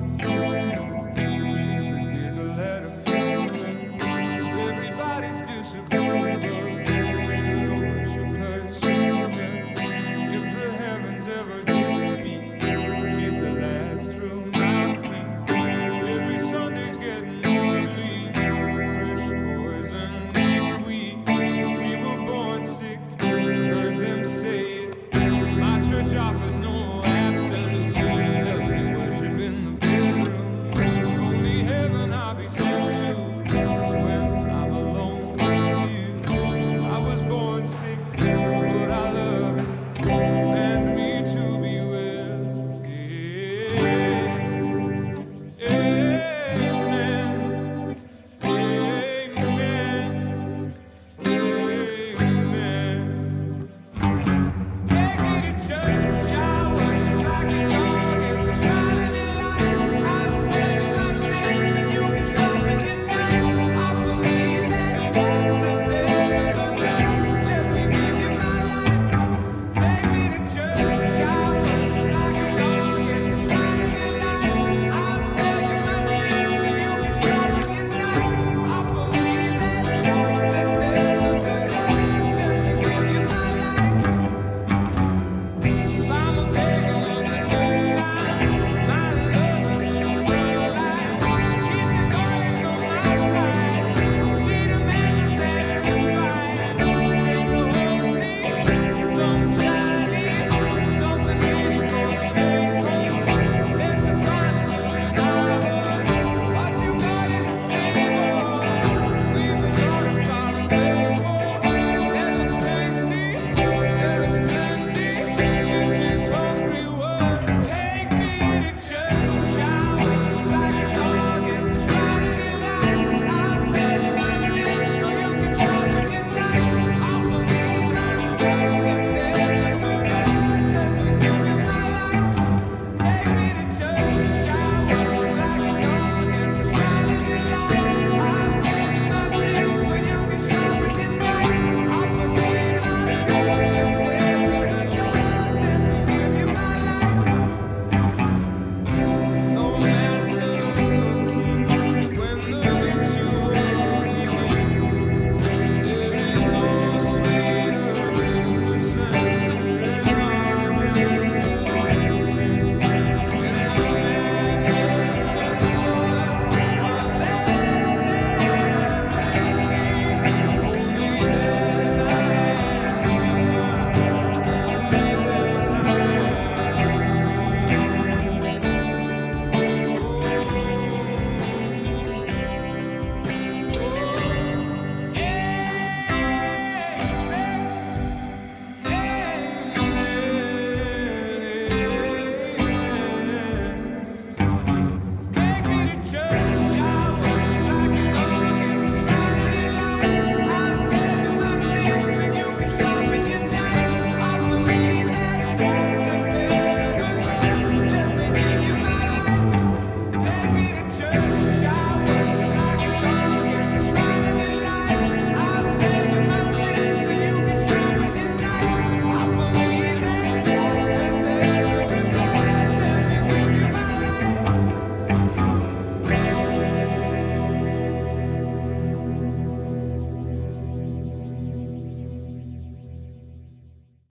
darkness.